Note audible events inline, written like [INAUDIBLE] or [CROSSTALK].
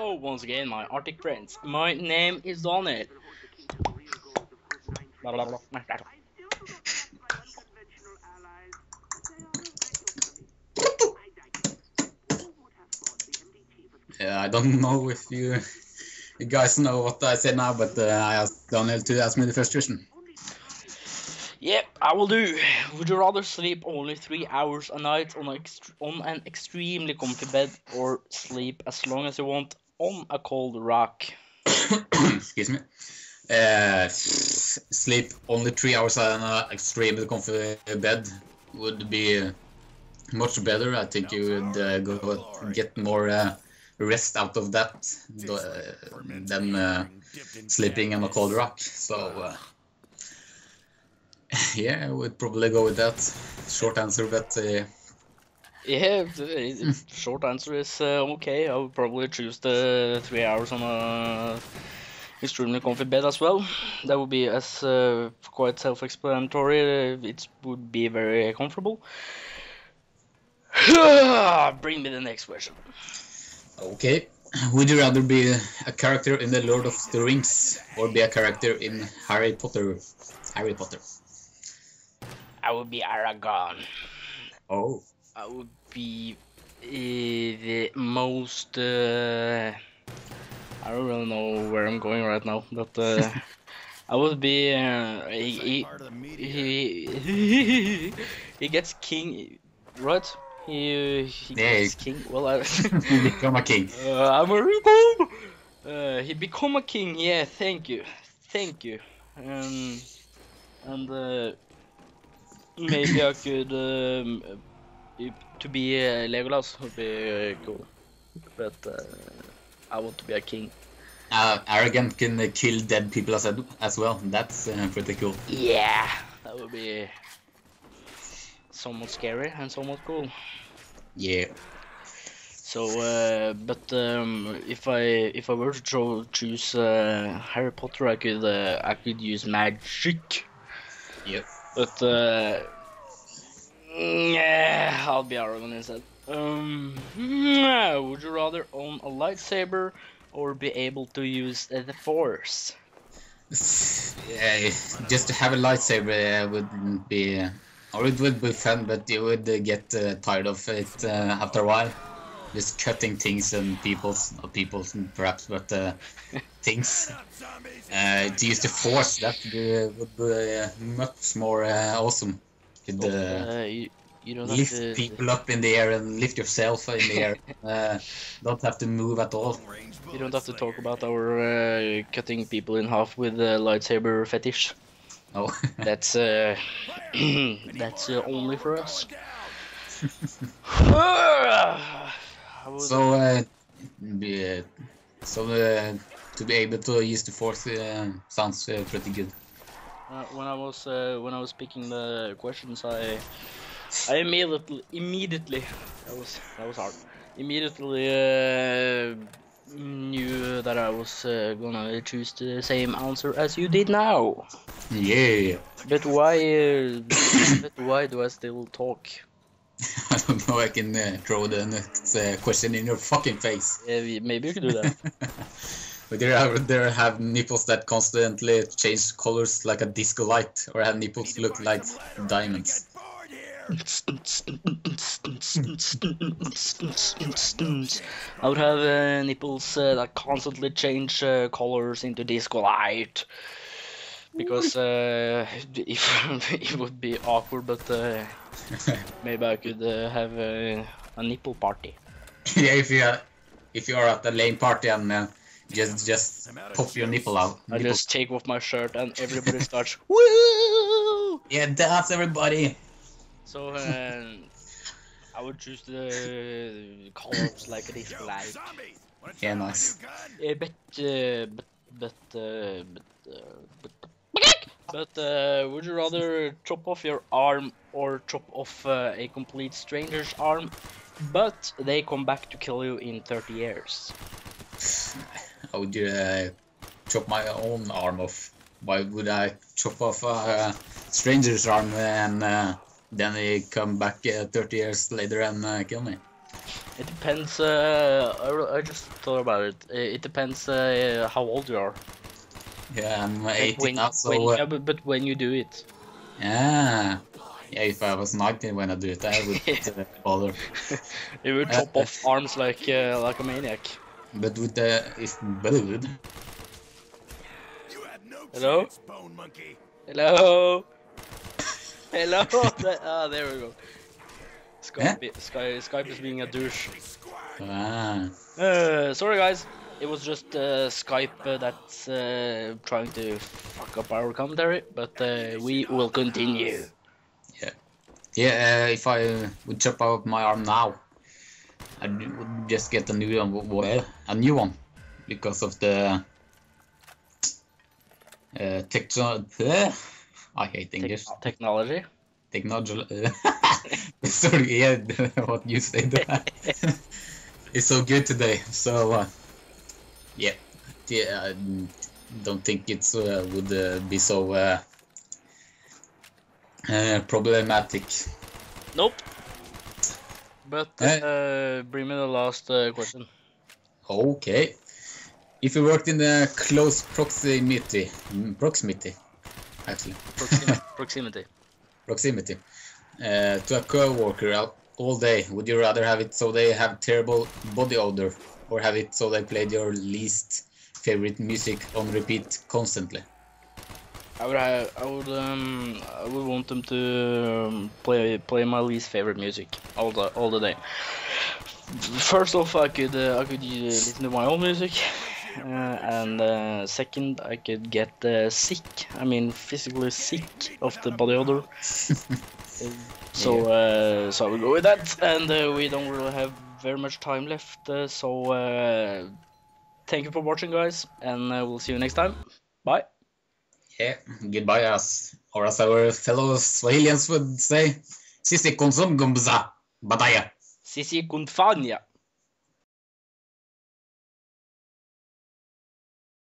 once again, my Arctic friends. My name is Donald. Blah, blah, blah, blah. Yeah, I don't know if you, you guys know what I said now, but uh, I asked Daniel to ask me the first question. Yep, I will do. Would you rather sleep only three hours a night on, a on an extremely comfy bed or sleep as long as you want on a cold rock? [COUGHS] Excuse me. Uh, sleep only three hours on an extremely comfy bed would be much better. I think you would uh, go get more uh, rest out of that uh, than uh, sleeping on a cold rock. So uh, [LAUGHS] yeah, I would probably go with that. Short answer, but Yeah, the short answer is uh, okay. I would probably choose the three hours on a extremely comfy bed as well. That would be as uh, quite self-explanatory. Uh, it would be very comfortable. [SIGHS] Bring me the next question. okay. Would you rather be a character in the Lord of the Rings or be a character in Harry Potter? Harry Potter. I would be Aragorn. Oh. I would be uh, the most. Uh, I don't really know where I'm going right now, but uh, [LAUGHS] I would be. Uh, he, he, he, [LAUGHS] he gets king, right? He, he Yeah, gets king. Well, I, [LAUGHS] Become a king. uh, I'm a rebel. Uh, he become a king. Yeah, thank you, thank you. Um, and uh, maybe I could um, to be uh, Legolas would be uh, cool, but uh, I want to be a king. Uh, Aragorn can uh, kill dead people as, as well. That's uh, pretty cool. Yeah, that would be somewhat scary and somewhat cool. Yeah. So, uh, but um, if I if I were to cho- choose uh, Harry Potter, I could uh, I could use magic. Yep. But uh, yeah, I'll be Aragorn instead. Um, would you rather own a lightsaber or be able to use the Force? Yeah, just to have a lightsaber wouldn't be, or it would be fun, but you would get uh, tired of it uh, after a while. Just cutting things and people's, not people's perhaps, but uh, [LAUGHS] things. Uh, to use the force, that would be, would be much more uh, awesome. Could uh, Uh, you, you don't have lift to. people up in the air and lift yourself in the air. [LAUGHS] Uh, don't have to move at all. You don't have to talk about our uh, cutting people in half with a lightsaber fetish. No. [LAUGHS] That's uh, [CLEARS THROAT] that's uh, only for us. [LAUGHS] So, uh, be, uh, so uh, to be able to use the force uh, sounds uh, pretty good. Uh, when I was uh, when I was picking the questions, I I immediately immediately that was that was hard. Immediately uh, knew that I was uh, gonna choose the same answer as you did now. Yeah. But why? Uh, but why do I still talk? [LAUGHS] I don't know. I can uh, throw the next uh, question in your fucking face. We- maybe you can do that. [LAUGHS] But there have there have nipples that constantly change colors like a disco light, or have nipples look like diamonds. I would have uh, nipples uh, that constantly change uh, colors into disco light. Because uh, [LAUGHS] if, [LAUGHS] it would be awkward, but uh, [LAUGHS] maybe I could uh, have uh, a nipple party. yeah, if you are if you are at a lame party and uh, just just pop your nipple out. I nipple- just take off my shirt and everybody [LAUGHS] starts woo. Yeah, dance everybody. So uh, I would choose the colors like a disco. Yeah, nice. Yeah, but uh, but but uh, but uh, but but uh, would you rather chop off your arm or chop off uh, a complete stranger's arm, but they come back to kill you in 30 years? [LAUGHS] I would uh, chop my own arm off. Why would I chop off a stranger's arm and uh, then he come back uh, 30 years later and uh, kill me? It depends. Uh, I, I just thought about it. It depends uh, how old you are. Yeah, I'm 18 when, now, so when, yeah, but, but when you do it, yeah. Yeah, if I was 19 when I do it, I would [LAUGHS] bother. you [LAUGHS] would chop off arms like uh, like a maniac. But with the if Bollywood, You have no Hello? chance, Bone Monkey. Hello. Hello. Th- [LAUGHS] [LAUGHS] ah, there we go. Skype, Sky, Skype is being a douche. ah, Uh, sorry guys, it was just uh, Skype uh, that's uh, trying to fuck up our commentary, but uh, we will continue. yeah. Uh, if I uh, would chop out my arm now, I would just get a new one. A new one, because of the uh, techno. I hate Tec- English. technology. Technology. [LAUGHS] Sorry, yeah, [LAUGHS] what you said. [LAUGHS] it's so good today. So, uh, yeah, yeah, I don't think it uh, would uh, be so uh, uh, problematic. Nope. But Eh? uh, bring me the last uh, question. Okay. If you worked in a close proximity, mm, proximity, actually, Proxim- [LAUGHS] proximity. proximity, uh, to a co-worker all, all day, would you rather have it so they have terrible body odor, or have it so they played your least favorite music on repeat constantly? I would have, I would um I would want them to um, play play my least favorite music all the all the day. First off, I could uh, I could uh, listen to my own music, uh, and uh, second, I could get uh, sick. I mean, physically sick of the body odor. [LAUGHS] so uh, so I will go with that, and we don't really have very much time left. So thank you for watching, guys, and we'll see you next time. Bye. Yeah, goodbye, as or as our fellow Swahilians would say, Sisi konsum gumza, badaya. Sisi Kunfania.